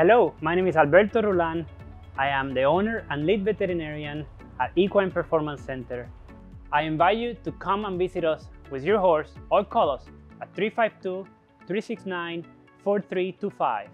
Hello, my name is Alberto Rullan. I am the owner and lead veterinarian at Equine Performance Center. I invite you to come and visit us with your horse or call us at 352 369 4325.